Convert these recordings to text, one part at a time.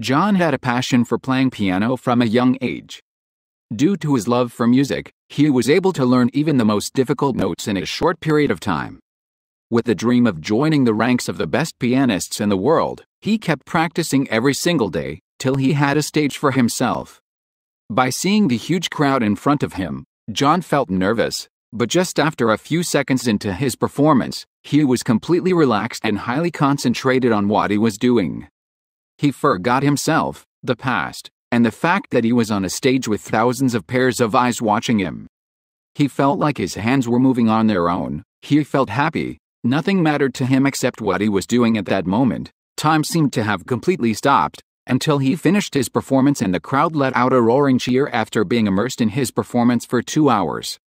John had a passion for playing piano from a young age. Due to his love for music, he was able to learn even the most difficult notes in a short period of time. With the dream of joining the ranks of the best pianists in the world, he kept practicing every single day till he had a stage for himself. By seeing the huge crowd in front of him, John felt nervous, but just after a few seconds into his performance, he was completely relaxed and highly concentrated on what he was doing. He forgot himself, the past, and the fact that he was on a stage with thousands of pairs of eyes watching him. He felt like his hands were moving on their own. He felt happy. Nothing mattered to him except what he was doing at that moment. Time seemed to have completely stopped until he finished his performance and the crowd let out a roaring cheer after being immersed in his performance for two hours.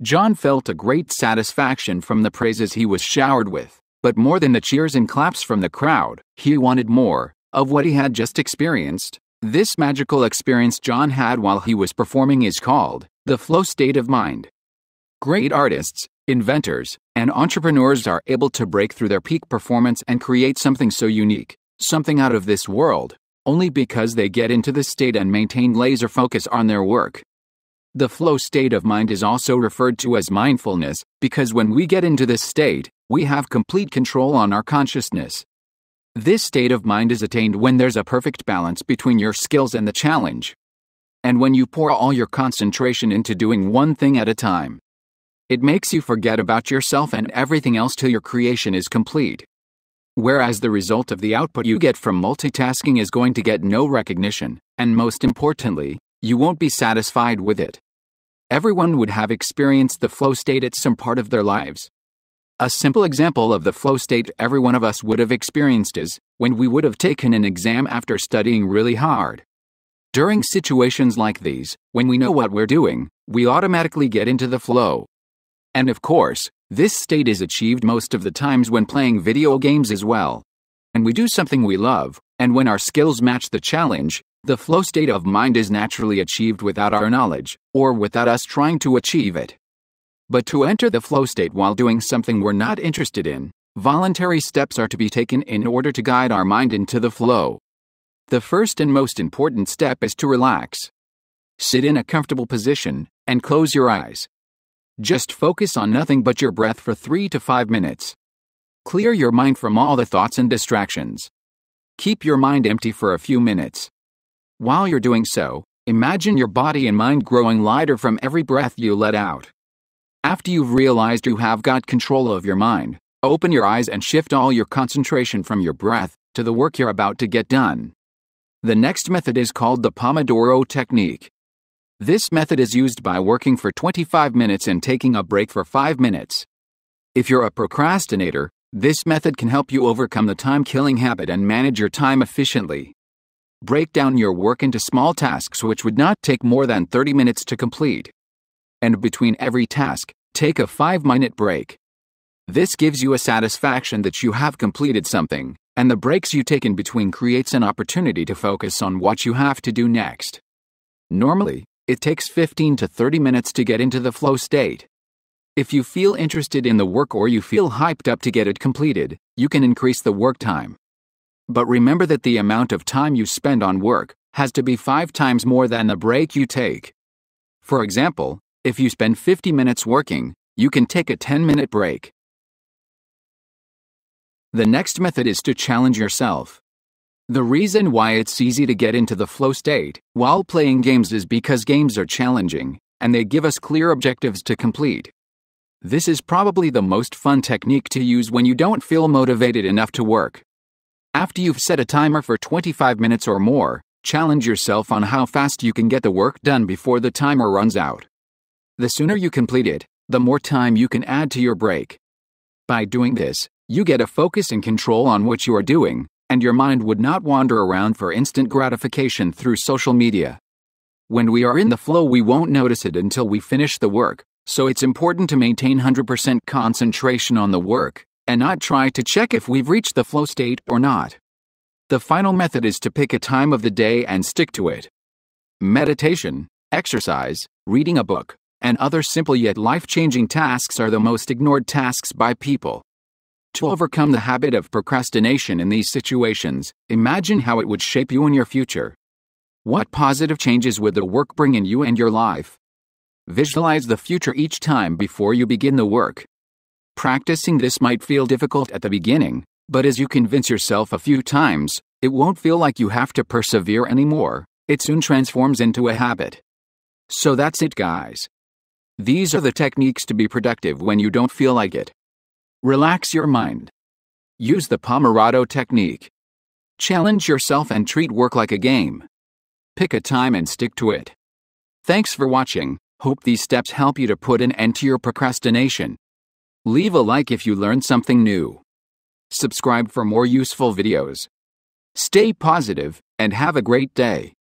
John felt a great satisfaction from the praises he was showered with, but more than the cheers and claps from the crowd, he wanted more of what he had just experienced. This magical experience John had while he was performing is called the flow state of mind. Great artists, inventors, and entrepreneurs are able to break through their peak performance and create something so unique, something out of this world, only because they get into this state and maintain laser focus on their work. The flow state of mind is also referred to as mindfulness because when we get into this state, we have complete control on our consciousness. This state of mind is attained when there's a perfect balance between your skills and the challenge. And when you pour all your concentration into doing one thing at a time. It makes you forget about yourself and everything else till your creation is complete. Whereas the result of the output you get from multitasking is going to get no recognition, and most importantly, you won't be satisfied with it. Everyone would have experienced the flow state at some part of their lives. A simple example of the flow state every one of us would have experienced is when we would have taken an exam after studying really hard. During situations like these, when we know what we're doing, we automatically get into the flow. And of course, this state is achieved most of the times when playing video games as well. And we do something we love, and when our skills match the challenge, the flow state of mind is naturally achieved without our knowledge, or without us trying to achieve it. But to enter the flow state while doing something we're not interested in, voluntary steps are to be taken in order to guide our mind into the flow. The first and most important step is to relax. Sit in a comfortable position and close your eyes. Just focus on nothing but your breath for 3 to 5 minutes. Clear your mind from all the thoughts and distractions. Keep your mind empty for a few minutes. While you're doing so, imagine your body and mind growing lighter from every breath you let out. After you've realized you have got control of your mind, open your eyes and shift all your concentration from your breath to the work you're about to get done. The next method is called the Pomodoro technique. This method is used by working for 25 minutes and taking a break for 5 minutes. If you're a procrastinator, this method can help you overcome the time killing habit and manage your time efficiently. Break down your work into small tasks which would not take more than 30 minutes to complete and between every task, take a 5 minute break. This gives you a satisfaction that you have completed something, and the breaks you take in between creates an opportunity to focus on what you have to do next. Normally, it takes 15 to 30 minutes to get into the flow state. If you feel interested in the work or you feel hyped up to get it completed, you can increase the work time. But remember that the amount of time you spend on work has to be five times more than the break you take. For example, if you spend 50 minutes working, you can take a 10 minute break. The next method is to challenge yourself. The reason why it's easy to get into the flow state while playing games is because games are challenging and they give us clear objectives to complete. This is probably the most fun technique to use when you don't feel motivated enough to work. After you've set a timer for 25 minutes or more, challenge yourself on how fast you can get the work done before the timer runs out. The sooner you complete it, the more time you can add to your break. By doing this, you get a focus and control on what you are doing, and your mind would not wander around for instant gratification through social media. When we are in the flow, we won't notice it until we finish the work, so it's important to maintain 100% concentration on the work and not try to check if we've reached the flow state or not. The final method is to pick a time of the day and stick to it. Meditation, exercise, reading a book, and other simple yet life changing tasks are the most ignored tasks by people. To overcome the habit of procrastination in these situations, imagine how it would shape you in your future. What positive changes would the work bring in you and your life? Visualize the future each time before you begin the work. Practicing this might feel difficult at the beginning, but as you convince yourself a few times, it won't feel like you have to persevere anymore. It soon transforms into a habit. So that's it, guys. These are the techniques to be productive when you don't feel like it. Relax your mind. Use the Pomodoro technique. Challenge yourself and treat work like a game. Pick a time and stick to it. Thanks for watching. Hope these steps help you to put an end to your procrastination. Leave a like if you learned something new. Subscribe for more useful videos. Stay positive and have a great day.